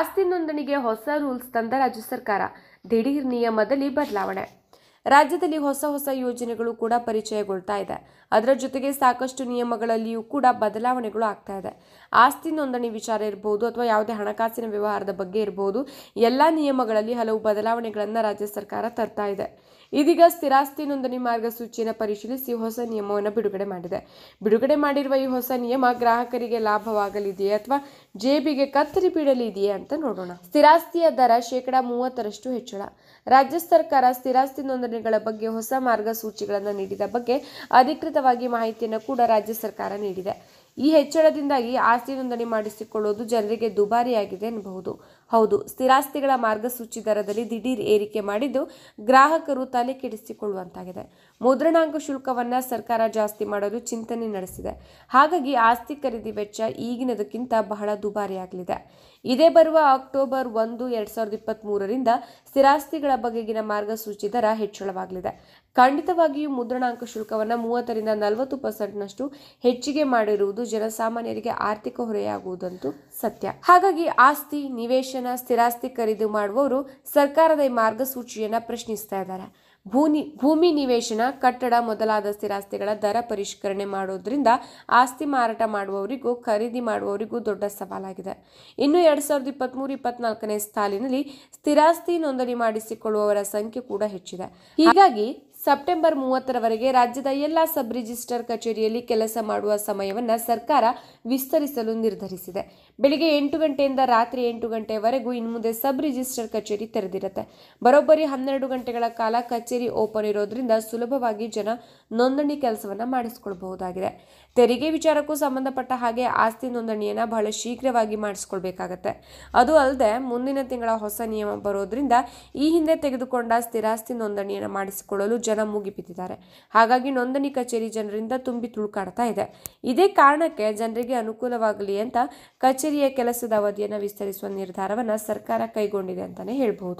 ಆಸ್ತಿ ನೋಂದಣಿಗೆ ಹೊಸ ರೂಲ್ಸ್ ತಂದ ರಾಜ್ಯ ಸರ್ಕಾರ. ದಿಢೀರ್ ನಿಯಮದಲ್ಲಿ ಬದಲಾವಣೆ. ರಾಜ್ಯದಲ್ಲಿ ಹೊಸ ಹೊಸ ಯೋಜನೆಗಳು ಕೂಡ ಪರಿಚಯಗೊಳ್ತಾ ಇದೆ. ಅದರ ಜೊತೆಗೆ ಸಾಕಷ್ಟು ನಿಯಮಗಳಲ್ಲಿಯೂ ಕೂಡ ಬದಲಾವಣೆಗಳು ಆಗ್ತಾ ಇದೆ. ಆಸ್ತಿ ನೋಂದಣಿ ವಿಚಾರ ಇರಬಹುದು ಅಥವಾ ಯಾವುದೇ ಹಣಕಾಸಿನ ವ್ಯವಹಾರದ ಬಗ್ಗೆ ಇರಬಹುದು ಎಲ್ಲ ನಿಯಮಗಳಲ್ಲಿ ಹಲವು ಬದಲಾವಣೆಗಳನ್ನು ರಾಜ್ಯ ಸರ್ಕಾರ ತರ್ತಾ ಇದೆ. ಇದೀಗ ಸ್ಥಿರಾಸ್ತಿ ನೋಂದಣಿ ಮಾರ್ಗಸೂಚಿಯನ್ನು ಪರಿಶೀಲಿಸಿ ಹೊಸ ನಿಯಮವನ್ನು ಬಿಡುಗಡೆ ಮಾಡಿದೆ. ಬಿಡುಗಡೆ ಮಾಡಿರುವ ಈ ಹೊಸ ನಿಯಮ ಗ್ರಾಹಕರಿಗೆ ಲಾಭವಾಗಲಿದೆಯೇ ಅಥವಾ ಜೇಬಿಗೆ ಕತ್ತರಿ ಬೀಳಲಿದೆಯೇ ಅಂತ ನೋಡೋಣ. ಸ್ಥಿರಾಸ್ತಿಯ ದರ ಶೇಕಡಾ ಮೂವತ್ತರಷ್ಟು ಹೆಚ್ಚಳ. ರಾಜ್ಯ ಸರ್ಕಾರ ಸ್ಥಿರಾಸ್ತಿ ನೋಂದಣಿಗಳ ಬಗ್ಗೆ ಹೊಸ ಮಾರ್ಗಸೂಚಿಗಳನ್ನು ನೀಡಿದ ಬಗ್ಗೆ ಅಧಿಕೃತವಾಗಿ ಮಾಹಿತಿಯನ್ನು ಕೂಡ ರಾಜ್ಯ ಸರ್ಕಾರ ನೀಡಿದೆ. ಈ ಹೆಚ್ಚಳದಿಂದಾಗಿ ಆಸ್ತಿ ನೋಂದಣಿ ಮಾಡಿಸಿಕೊಳ್ಳುವುದು ಜನರಿಗೆ ದುಬಾರಿಯಾಗಿದೆ ಎನ್ನಬಹುದು. ಹೌದು, ಸ್ಥಿರಾಸ್ತಿಗಳ ಮಾರ್ಗಸೂಚಿ ದರದಲ್ಲಿ ದಿಢೀರ್ ಏರಿಕೆ ಮಾಡಿದ್ದು ಗ್ರಾಹಕರು ತಲೆ ಕೆಡಿಸಿಕೊಳ್ಳುವಂತಾಗಿದೆ. ಮುದ್ರಣಾಂಕ ಶುಲ್ಕವನ್ನ ಸರ್ಕಾರ ಜಾಸ್ತಿ ಮಾಡಲು ಚಿಂತನೆ ನಡೆಸಿದೆ. ಹಾಗಾಗಿ ಆಸ್ತಿ ಖರೀದಿ ವೆಚ್ಚ ಈಗಿನದಕ್ಕಿಂತ ಬಹಳ ದುಬಾರಿಯಾಗಲಿದೆ. ಇದೇ ಬರುವ ಅಕ್ಟೋಬರ್ ಒಂದು, ಎರಡ್ ಸಾವಿರದ ಇಪ್ಪತ್ತ್ ಮೂರರಿಂದ ಸ್ಥಿರಾಸ್ತಿಗಳ ಬಗೆಗಿನ ಮಾರ್ಗಸೂಚಿ ದರ ಹೆಚ್ಚಳವಾಗಲಿದೆ. ಖಂಡಿತವಾಗಿಯೂ ಮುದ್ರಣಾಂಕ ಶುಲ್ಕವನ್ನು ಮೂವತ್ತರಿಂದ ನಲವತ್ತು ಪರ್ಸೆಂಟ್ನಷ್ಟು ಹೆಚ್ಚಿಗೆ ಮಾಡಿರುವುದು ಜನಸಾಮಾನ್ಯರಿಗೆ ಆರ್ಥಿಕ ಹೊರೆಯಾಗುವುದಂತೂ ಸತ್ಯ. ಹಾಗಾಗಿ ಆಸ್ತಿ, ನಿವೇಶನ, ಸ್ಥಿರಾಸ್ತಿ ಖರೀದಿ ಮಾಡುವವರು ಸರ್ಕಾರದ ಈ ಮಾರ್ಗಸೂಚಿಯನ್ನು ಪ್ರಶ್ನಿಸ್ತಾ ಇದ್ದಾರೆ. ಭೂನಿ, ಭೂಮಿ ನಿವೇಶನ, ಕಟ್ಟಡ ಮೊದಲಾದ ಸ್ಥಿರಾಸ್ತಿಗಳ ದರ ಪರಿಷ್ಕರಣೆ ಮಾಡೋದ್ರಿಂದ ಆಸ್ತಿ ಮಾರಾಟ ಮಾಡುವವರಿಗೂ, ಖರೀದಿ ಮಾಡುವವರಿಗೂ ದೊಡ್ಡ ಸವಾಲಾಗಿದೆ. ಇನ್ನು ಎರಡ್ ಸಾವಿರದ ಇಪ್ಪತ್ಮೂರು, ಇಪ್ಪತ್ನಾಲ್ಕನೇ ಸಾಲಿನಲ್ಲಿ ಸ್ಥಿರಾಸ್ತಿ ನೋಂದಣಿ ಮಾಡಿಸಿಕೊಳ್ಳುವವರ ಸಂಖ್ಯೆ ಕೂಡ ಹೆಚ್ಚಿದೆ. ಹೀಗಾಗಿ ಸೆಪ್ಟೆಂಬರ್ ಮೂವತ್ತರವರೆಗೆ ರಾಜ್ಯದ ಎಲ್ಲ ಸಬ್ ರಿಜಿಸ್ಟರ್ ಕಚೇರಿಯಲ್ಲಿ ಕೆಲಸ ಮಾಡುವ ಸಮಯವನ್ನು ಸರ್ಕಾರ ವಿಸ್ತರಿಸಲು ನಿರ್ಧರಿಸಿದೆ. ಬೆಳಿಗ್ಗೆ ಎಂಟು ಗಂಟೆಯಿಂದ ರಾತ್ರಿ ಎಂಟು ಗಂಟೆವರೆಗೂ ಇನ್ನು ಮುಂದೆ ಸಬ್ ರಿಜಿಸ್ಟರ್ ಕಚೇರಿ ತೆರೆದಿರುತ್ತೆ. ಬರೋಬ್ಬರಿ ಹನ್ನೆರಡು ಗಂಟೆಗಳ ಕಾಲ ಕಚೇರಿ ಓಪನ್ ಇರೋದ್ರಿಂದ ಸುಲಭವಾಗಿ ಜನ ನೋಂದಣಿ ಕೆಲಸವನ್ನು ಮಾಡಿಸ್ಕೊಳ್ಬಹುದಾಗಿದೆ. ತೆರಿಗೆ ವಿಚಾರಕ್ಕೂ ಸಂಬಂಧಪಟ್ಟ ಹಾಗೆ ಆಸ್ತಿ ನೋಂದಣಿಯನ್ನು ಬಹಳ ಶೀಘ್ರವಾಗಿ ಮಾಡಿಸ್ಕೊಳ್ಬೇಕಾಗತ್ತೆ. ಅದು ಅಲ್ಲದೆ ಮುಂದಿನ ತಿಂಗಳ ಹೊಸ ನಿಯಮ ಬರೋದ್ರಿಂದ ಈ ಹಿಂದೆ ತೆಗೆದುಕೊಂಡ ಸ್ಥಿರಾಸ್ತಿ ನೋಂದಣಿಯನ್ನು ಮಾಡಿಸಿಕೊಳ್ಳಲು ಜನ ಮುಗಿಬಿದ್ದಿದ್ದಾರೆ. ಹಾಗಾಗಿ ನೋಂದಣಿ ಕಚೇರಿ ಜನರಿಂದ ತುಂಬಿ ತುಳುಕಾಡ್ತಾ ಇದೆ. ಇದೇ ಕಾರಣಕ್ಕೆ ಜನರಿಗೆ ಅನುಕೂಲವಾಗಲಿ ಅಂತ ಕಚೇರಿಯ ಕೆಲಸದ ಅವಧಿಯನ್ನು ವಿಸ್ತರಿಸುವ ನಿರ್ಧಾರವನ್ನು ಸರ್ಕಾರ ಕೈಗೊಂಡಿದೆ ಅಂತಾನೆ ಹೇಳ್ಬಹುದು.